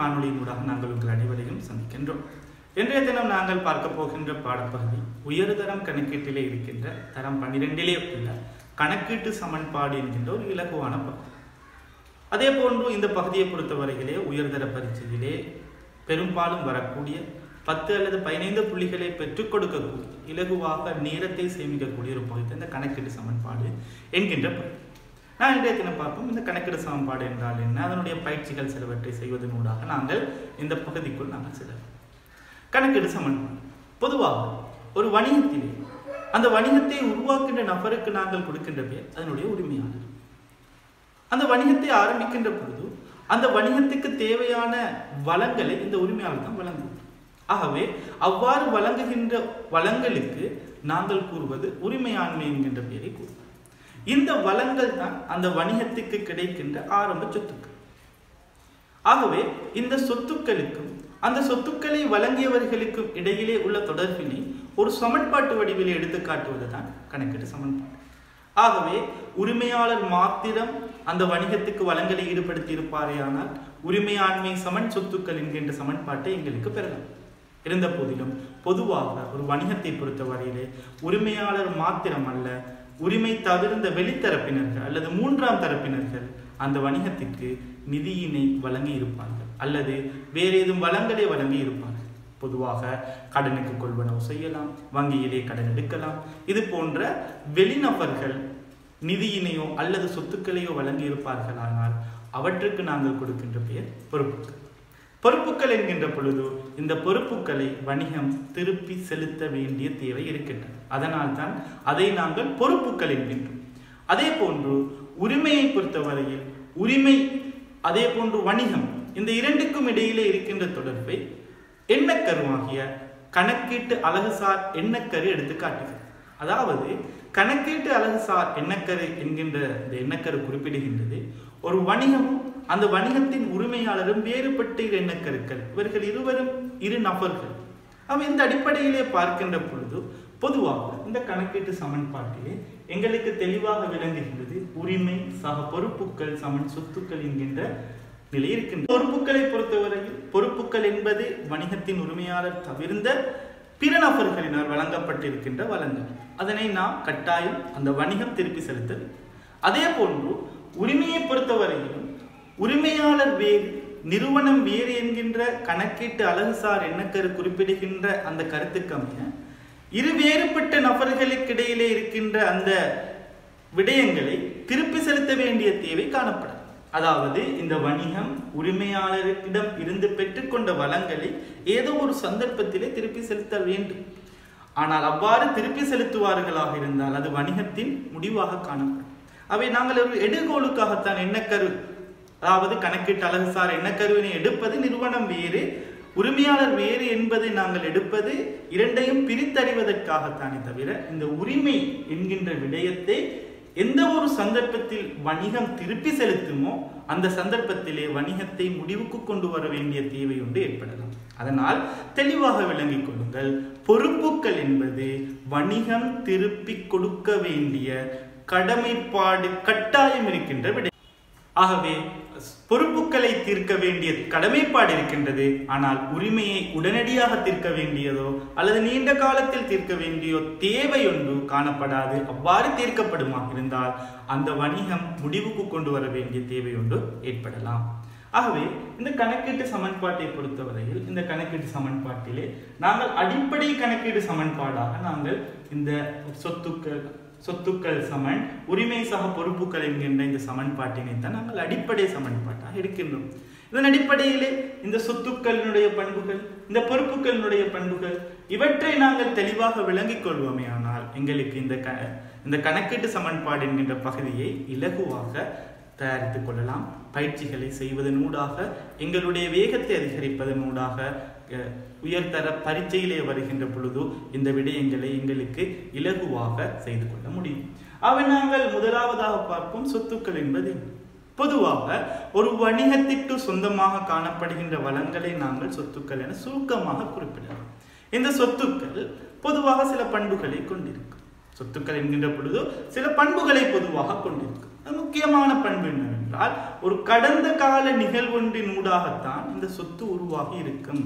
காணொளியினூடாக நாங்கள் உங்கள் அனைவரையும் சந்திக்கின்றோம். இன்றைய தினம் நாங்கள் பார்க்க போகின்ற பாடப்பகுதி உயர்தரம் கணக்கீட்டிலே இருக்கின்ற தரம் பன்னிரெண்டிலே உள்ள கணக்கீட்டு சமன்பாடு என்கின்ற ஒரு இலகுவான பகுதி. அதே போன்று இந்த பகுதியை பொறுத்தவரையிலே உயர்தர பரீட்சையிலே பெரும்பாலும் வரக்கூடிய பத்து அல்லது பதினைந்து புள்ளிகளை பெற்றுக் கொடுக்கக்கூடிய இலகுவாக நேரத்தை சேமிக்கக்கூடிய ஒரு பகுதி இந்த கணக்கீட்டு சமன்பாடு என்கின்ற பகுதி. நான் இன்றைய தினம் பார்ப்போம். இந்த கணக்கீடு சமன்பாடு என்றால் என்ன? அதனுடைய பயிற்சிகள் சிலவற்றை செய்வதனூடாக நாங்கள் இந்த பகுதிக்குள் நாங்கள் செல்லலாம். கணக்கீடு சமன்பாடு. பொதுவாக ஒரு வணிகத்திலே அந்த வணிகத்தை உருவாக்கின்ற நபருக்கு நாங்கள் கொடுக்கின்ற பேர் அதனுடைய உரிமையாளர். அந்த வணிகத்தை ஆரம்பிக்கின்ற பொழுது அந்த வணிகத்துக்கு தேவையான வளங்களை இந்த உரிமையாளர் தான் வழங்குவோம் ஆகவே அவ்வாறு வழங்குகின்ற வளங்களுக்கு நாங்கள் கூறுவது உரிமையாண்மை என்கின்ற பெயரை கூறுவோம் இந்த வளங்கள் தான் அந்த வணிகத்துக்கு கிடைக்கின்ற ஆரம்ப சொத்துக்கள். ஆகவே இந்த சொத்துக்களுக்கும் அந்த சொத்துக்களை வழங்கியவர்களுக்கும் இடையிலே உள்ள தொடர்பினை ஒரு சமன்பாட்டு வடிவிலே எடுத்து காட்டுவது தான் கணக்கீட்டு சமன்பாடு. ஆகவே உரிமையாளர் மாத்திரம் அந்த வணிகத்துக்கு வளங்களை ஈடுபடுத்தி இருப்பாரேயானால் உரிமையாண்மை சமன் சொத்துக்கள் என்கின்ற சமன்பாட்டை எங்களுக்கு பெறலாம். இருந்த போதிலும் பொதுவாக ஒரு வணிகத்தை பொறுத்தவரையிலே உரிமையாளர் மாத்திரம் அல்ல உரிமை தவிர்ந்த வெளித்தரப்பினர்கள் அல்லது மூன்றாம் தரப்பினர்கள் அந்த வணிகத்திற்கு நிதியினை வழங்கி இருப்பார்கள் அல்லது வேறு ஏதும் வளங்களை வழங்கி இருப்பார்கள் பொதுவாக கடனுக்கு கொள்வனவு செய்யலாம் வங்கியிலே கடன் எடுக்கலாம். இது போன்ற வெளிநபர்கள் நிதியினையோ அல்லது சொத்துக்களையோ வழங்கி இருப்பார்களானால் அவற்றுக்கு நாங்கள் கொடுக்கின்ற பெயர் பொறுப்புகள். பொறுப்புகள் என்கின்ற பொழுது இந்த பொறுப்புகளை வணிகம் திருப்பி செலுத்த வேண்டிய தேவை இருக்கின்றது. அதனால் தான் அதை நாங்கள் பொறுப்புகள் என்கின்றோம். அதே போன்று உரிமையை பொறுத்தவரையில் உரிமை அதே போன்று வணிகம் இந்த இரண்டுக்கும் இடையிலே இருக்கின்ற தொடர்பை எண்ணக்கருவாகிய கணக்கீட்டு அழகுசார் எண்ணக்கரு எடுத்து காட்டுகிறது அதாவது கணக்கீட்டு அழகுசார் எண்ணக்கரு என்கின்ற இந்த எண்ணக்கரு குறிப்பிடுகின்றது. ஒரு வணிகமும் அந்த வணிகத்தின் உரிமையாளரும் வேறுபட்ட இரு எண்ணக்கருக்கள். இவர்கள் இருவரும் இரு நபர்கள். அவ இந்த அடிப்படையிலே பார்க்கின்ற பொழுது பொதுவாக இந்த கணக்கீட்டு சமன்பாட்டிலே எங்களுக்கு தெளிவாக விளங்குகின்றது. உரிமை சக பொறுப்புகள் சமன் சொத்துக்கள் என்கின்ற நிலை இருக்கின்றது. பொறுப்புகளை பொறுத்தவரையில் பொறுப்புகள் என்பது வணிகத்தின் உரிமையாளர் தவிர்ந்த பிற நபர்களினால் வழங்கப்பட்டிருக்கின்ற வளங்கள். அதனை நாம் கட்டாயம் அந்த வணிகம் திருப்பி செலுத்த அதே போன்று உரிமையை பொறுத்தவரையிலும் உரிமையாளர் வேறு நிறுவனம் வேறு என்கின்ற கணக்கீட்டு அழகுசார் எண்ணக்கரு குறிப்பிடுகின்ற அந்த கருத்துக்கு அமைய இரு வேறுபட்ட நபர்களுக்கிடையிலே இருக்கின்ற அந்த விடயங்களை திருப்பி செலுத்த வேண்டிய தேவை காணப்படும். அதாவது இந்த வணிகம் உரிமையாளரிடம் இருந்து பெற்றுக்கொண்ட வளங்களை ஏதோ ஒரு சந்தர்ப்பத்திலே திருப்பி செலுத்த வேண்டும். ஆனால் அவ்வாறு திருப்பி செலுத்துவார்களாக இருந்தால் அது வணிகத்தின் முடிவாக காணப்படும். அவை நாங்கள் ஒரு எடுகோலுக்காகத்தான் எண்ணக்கரு அதாவது கணக்கீட்டு என்ன எண்ணக்கருவினை எடுப்பது? நிறுவனம் வேறு உரிமையாளர் வேறு என்பதை நாங்கள் எடுப்பது இரண்டையும் பிரித்தறிவதற்காகத்தானே தவிர இந்த உரிமை என்கின்ற விடயத்தை எந்த ஒரு சந்தர்ப்பத்தில் வணிகம் திருப்பி செலுத்துமோ அந்த சந்தர்ப்பத்திலே வணிகத்தை முடிவுக்கு கொண்டு வர வேண்டிய தேவை ஒன்று ஏற்படலாம். அதனால் தெளிவாக விளங்கிக் கொள்ளுங்கள். பொறுப்புகள் என்பது வணிகம் திருப்பி கொடுக்க வேண்டிய கடமைப்பாடு கட்டாயம் இருக்கின்ற விடை. ஆகவே பொறுப்புகளை தீர்க்க வேண்டிய கடமைப்பாடு இருக்கின்றது. ஆனால் உரிமையை உடனடியாக தீர்க்க வேண்டியதோ அல்லது நீண்ட காலத்தில் தீர்க்க வேண்டியோ தேவை ஒன்று காணப்படாது. அவ்வாறு தீர்க்கப்படுமாக இருந்தால் அந்த வணிகம் முடிவுக்கு கொண்டு வர வேண்டிய தேவை ஒன்று ஏற்படலாம். ஆகவே இந்த கணக்கீட்டு சமன்பாட்டை பொறுத்தவரையில் இந்த கணக்கீட்டு சமன்பாட்டிலே நாங்கள் அடிப்படை கணக்கீடு சமன்பாடாக நாங்கள் இந்த சொத்துக்கள் சொத்துக்கள் சமன் உரிமை சக பொறுப்புகள் என்கின்ற இந்த சமன்பாட்டினை தான் நாங்கள் அடிப்படை சமன்பாட்டாக எடுக்கின்றோம். இதன் அடிப்படையிலே இந்த சொத்துக்களினுடைய பண்புகள் இந்த பொறுப்புகளினுடைய பண்புகள் இவற்றை நாங்கள் தெளிவாக விளங்கிக் கொள்வோமே ஆனால் எங்களுக்கு இந்த க இந்த கணக்கீட்டு சமன்பாடு என்கின்ற பகுதியை இலகுவாக தயாரித்துக் கொள்ளலாம். பயிற்சிகளை செய்வதனூடாக எங்களுடைய வேகத்தை அதிகரிப்பதனூடாக உயர்தர பரீட்சையிலே வருகின்ற பொழுது இந்த விடயங்களை எங்களுக்கு இலகுவாக செய்து கொள்ள முடியும். அவை நாங்கள் முதலாவதாக பார்ப்போம் சொத்துக்கள் என்பது பொதுவாக ஒரு வணிகத்திற்கு சொந்தமாக காணப்படுகின்ற வளங்களை நாங்கள் சொத்துக்கள் என சுருக்கமாக குறிப்பிடலாம். இந்த சொத்துக்கள் பொதுவாக சில பண்புகளை கொண்டிருக்கும். சொத்துக்கள் என்கின்ற பொழுது சில பண்புகளை பொதுவாக கொண்டிருக்கும். முக்கியமான பண்பு என்னவென்றால் ஒரு கடந்த கால நிகழ்வொன்றின் ஊடாகத்தான் இந்த சொத்து உருவாகி இருக்கும்.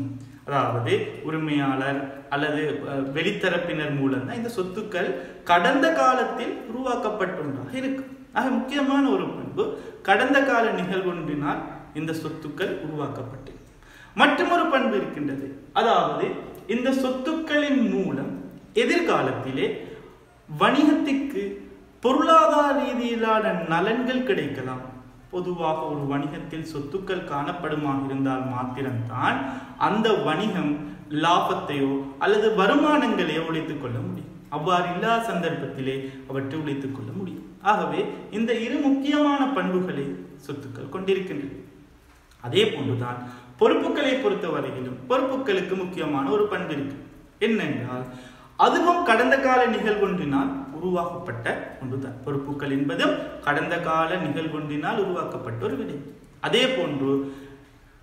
அதாவது உரிமையாளர் அல்லது வெளித்தரப்பினர் மூலம் தான் இந்த சொத்துக்கள் கடந்த காலத்தில் உருவாக்கப்பட்டுள்ளதாக இருக்கும் ஆக முக்கியமான ஒரு பண்பு கடந்த கால நிகழ்வொன்றினால் இந்த சொத்துக்கள் உருவாக்கப்பட்டு மற்றொரு பண்பு இருக்கின்றது. அதாவது இந்த சொத்துக்களின் மூலம் எதிர்காலத்திலே வணிகத்திற்கு பொருளாதார ரீதியிலான நலன்கள் கிடைக்கலாம். பொதுவாக ஒரு வணிகத்தில் சொத்துக்கள் காணப்படுமாக இருந்தால் மாத்திரம்தான் அந்த வணிகம் லாபத்தையோ அல்லது வருமானங்களையோ உழைத்துக் கொள்ள முடியும். அவ்வாறு இல்லாத சந்தர்ப்பத்திலே அவற்றை உழைத்துக் கொள்ள முடியும். ஆகவே இந்த இரு முக்கியமான பண்புகளை சொத்துக்கள் கொண்டிருக்கின்றன. அதே போன்றுதான் பொறுப்புகளை பொறுத்த வரையிலும் பொறுப்புகளுக்கு முக்கியமான ஒரு பண்பு இருக்கு. என்னென்றால் அதுவும் கடந்த கால நிகழ்வொன்றினால் உருவாக்கப்பட்ட ஒன்றுதான். பொறுப்புகள் என்பதும் கடந்த கால நிகழ்வொன்றினால் உருவாக்கப்பட்ட ஒரு விடை அதே போன்று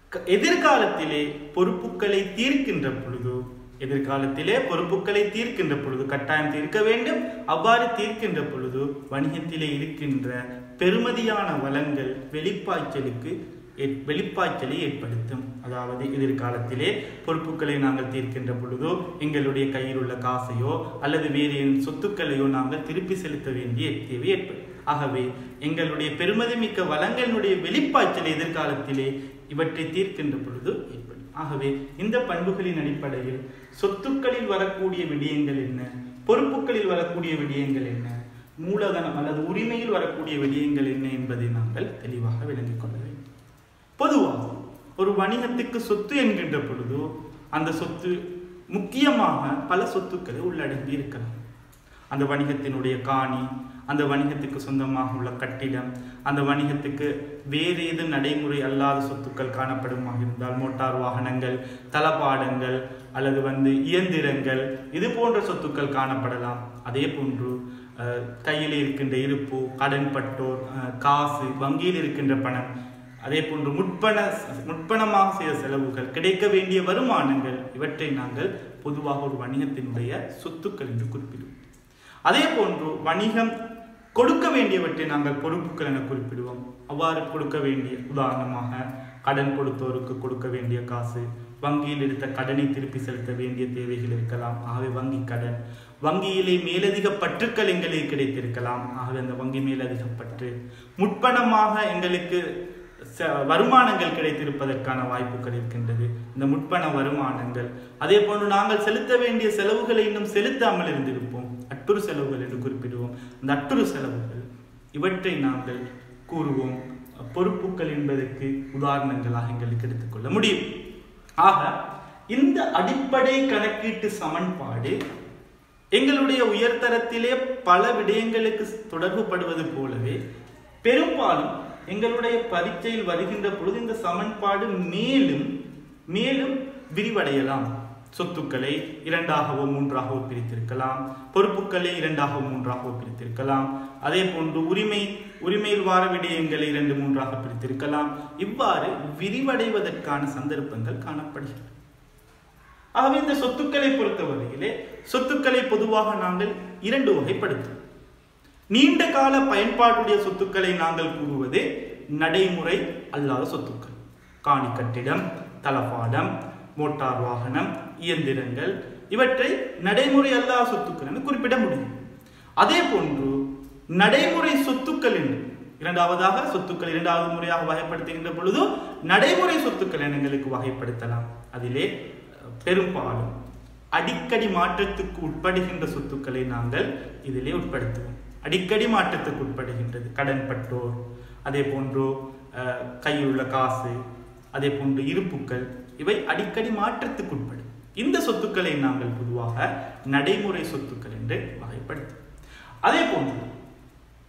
க- எதிர்காலத்திலே பொறுப்புகளை தீர்க்கின்ற பொழுது எதிர்காலத்திலே பொறுப்புகளை தீர்க்கின்ற பொழுது கட்டாயம் தீர்க்க வேண்டும். அவ்வாறு தீர்க்கின்ற பொழுது வணிகத்திலே இருக்கின்ற பெருமதியான வளங்கள் வெளிப்பாய்ச்சலுக்கு வெளிப்பாய்ச்சலை ஏற்படுத்தும். அதாவது எதிர்காலத்திலே பொறுப்புகளை நாங்கள் தீர்க்கின்ற பொழுதோ எங்களுடைய கையில் உள்ள காசையோ அல்லது வேறு சொத்துக்களையோ நாங்கள் திருப்பி செலுத்த வேண்டிய தேவை ஏற்படும். ஆகவே எங்களுடைய பெருமதிமிக்க வளங்களினுடைய வெளிப்பாய்ச்சல் எதிர்காலத்திலே இவற்றை தீர்க்கின்ற பொழுது ஏற்படும். ஆகவே இந்த பண்புகளின் அடிப்படையில் சொத்துக்களில் வரக்கூடிய விடயங்கள் என்ன? பொறுப்புகளில் வரக்கூடிய விடயங்கள் என்ன? மூலதனம் அல்லது உரிமையில் வரக்கூடிய விடயங்கள் என்ன என்பதை நாங்கள் தெளிவாக விளங்கிக் கொள்ள வேண்டும். பொதுவாக ஒரு வணிகத்துக்கு சொத்து என்கின்ற பொழுது அந்த சொத்து முக்கியமாக பல சொத்துக்களை உள்ளடங்கி இருக்கலாம் அந்த வணிகத்தினுடைய காணி அந்த வணிகத்துக்கு சொந்தமாக உள்ள கட்டிடம் அந்த வணிகத்துக்கு வேறு எது நடைமுறை அல்லாத சொத்துக்கள் காணப்படுமாக இருந்தால் மோட்டார் வாகனங்கள் தளபாடங்கள் அல்லது வந்து இயந்திரங்கள் இது போன்ற சொத்துக்கள் காணப்படலாம். அதே போன்று கையில் இருக்கின்ற இருப்பு கடன்பட்டோர் காசு வங்கியில் இருக்கின்ற பணம் அதே போன்று முற்பண முற்பணமாக செய்த செலவுகள் கிடைக்க வேண்டிய வருமானங்கள் இவற்றை நாங்கள் பொதுவாக ஒரு வணிகத்தினுடைய சொத்துக்கள் என்று குறிப்பிடுவோம். அதே போன்று வணிகம் கொடுக்க வேண்டியவற்றை நாங்கள் பொறுப்புகள் என குறிப்பிடுவோம். அவ்வாறு கொடுக்க வேண்டிய உதாரணமாக கடன் கொடுத்தோருக்கு கொடுக்க வேண்டிய காசு வங்கியில் எடுத்த கடனை திருப்பி செலுத்த வேண்டிய தேவைகள் இருக்கலாம். ஆகவே வங்கி கடன் வங்கியிலே மேலதிக பற்றுக்கள் எங்களுக்கு கிடைத்திருக்கலாம். ஆகவே அந்த வங்கி மேலதிக பற்று முற்பணமாக எங்களுக்கு வருமானங்கள் கிடைத்திருப்பதற்கான வாய்ப்புகள் இருக்கின்றது. இந்த முற்பண வருமானங்கள். அதே போன்று நாங்கள் செலுத்த வேண்டிய செலவுகளை இன்னும் செலுத்தாமல் இருந்திருப்போம். அட்டுறு செலவுகள் என்று குறிப்பிடுவோம். அந்த அட்டுறு செலவுகள் இவற்றை நாங்கள் கூறுவோம். பொறுப்புகள் என்பதற்கு உதாரணங்களாக எங்களுக்கு எடுத்துக்கொள்ள முடியும். ஆக இந்த அடிப்படை கணக்கீட்டு சமன்பாடு எங்களுடைய உயர்தரத்திலே பல விடயங்களுக்கு தொடர்புபடுவது போலவே பெரும்பாலும் எங்களுடைய பரீட்சையில் வருகின்ற பொழுது இந்த சமன்பாடு மேலும் மேலும் விரிவடையலாம். சொத்துக்களை இரண்டாகவோ மூன்றாகவோ பிரித்திருக்கலாம். பொறுப்புகளை இரண்டாகவோ மூன்றாகவோ பிரித்திருக்கலாம். அதே போன்று உரிமை உரிமையில் வார விடயங்களை இரண்டு மூன்றாக பிரித்திருக்கலாம். இவ்வாறு விரிவடைவதற்கான சந்தர்ப்பங்கள் காணப்படுகிறது. ஆகவே இந்த சொத்துக்களை பொறுத்தவரையிலே சொத்துக்களை பொதுவாக நாங்கள் இரண்டு வகைப்படுத்துவோம். நீண்ட கால பயன்பாட்டுடைய சொத்துக்களை நாங்கள் கூறுவது நடைமுறை அல்லாத சொத்துக்கள். காணி கட்டிடம் தளபாடம் மோட்டார் வாகனம் இயந்திரங்கள் இவற்றை நடைமுறை அல்லாத சொத்துக்கள் என குறிப்பிட முடியும். அதே போன்று நடைமுறை சொத்துக்கள் என்று இரண்டாவதாக சொத்துக்கள் இரண்டாவது முறையாக வகைப்படுத்துகின்ற பொழுது நடைமுறை சொத்துக்கள் எங்களுக்கு வகைப்படுத்தலாம். அதிலே பெரும்பாலும் அடிக்கடி மாற்றத்துக்கு உட்படுகின்ற சொத்துக்களை நாங்கள் இதிலே உட்படுத்துவோம். அடிக்கடி மாற்றத்துக்கு உட்படுகின்றது. கடன்பட்டோர் அதே போன்று கையில் உள்ள காசு அதே போன்று இருப்புக்கள் இவை அடிக்கடி மாற்றத்துக்கு உட்படும். இந்த சொத்துக்களை நாங்கள் பொதுவாக நடைமுறை சொத்துக்கள் என்று வகைப்படுத்தும் அதே போன்று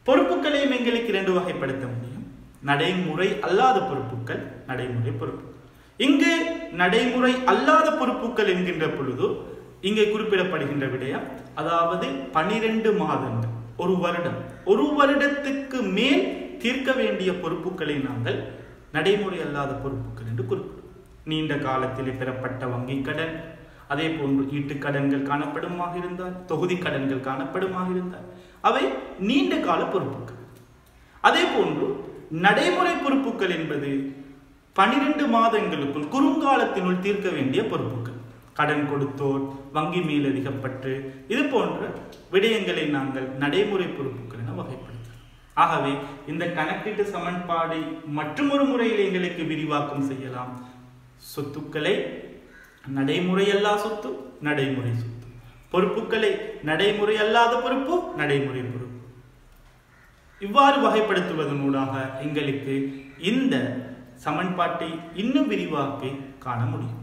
பொறுப்புகளையும் எங்களுக்கு இரண்டு வகைப்படுத்த முடியும். நடைமுறை அல்லாத பொறுப்புகள் நடைமுறை பொறுப்பு. இங்கு நடைமுறை அல்லாத பொறுப்புகள் என்கின்ற பொழுது இங்கே குறிப்பிடப்படுகின்ற விடயம் அதாவது பனிரெண்டு மாதங்கள். ஒரு வருடம். ஒரு வருடத்துக்கு மேல் தீர்க்க வேண்டிய பொறுப்புகளை நாங்கள் நடைமுறை அல்லாத பொறுப்புகள் என்று குறிப்பிடும் நீண்ட காலத்தில் பெறப்பட்ட வங்கி கடன் அதே போன்று ஈட்டுக்கடன்கள் காணப்படுமாக இருந்தால் தொகுதி கடன்கள் காணப்படுமாக இருந்தால் அவை நீண்ட கால பொறுப்புகள். அதே போன்று நடைமுறை பொறுப்புகள் என்பது பனிரெண்டு மாதங்களுக்குள் குறுங்காலத்தினுள் தீர்க்க வேண்டிய பொறுப்புகள். கடன் கொடுத்தோர் வங்கி மேலதிகப்பற்று இது போன்ற விடயங்களை நாங்கள் நடைமுறை பொறுப்புகள் என வகைப்படுத்துகிறோம். ஆகவே இந்த கணக்கீட்டு சமன்பாடை மற்றொரு முறையில் எங்களுக்கு விரிவாக்கம் செய்யலாம். சொத்துக்களை நடைமுறையல்லா சொத்து நடைமுறை சொத்து. பொறுப்புகளை நடைமுறை அல்லாத பொறுப்பு நடைமுறை பொறுப்பு. இவ்வாறு வகைப்படுத்துவதனூடாக எங்களுக்கு இந்த சமன்பாட்டை இன்னும் விரிவாக்கி காண முடியும்.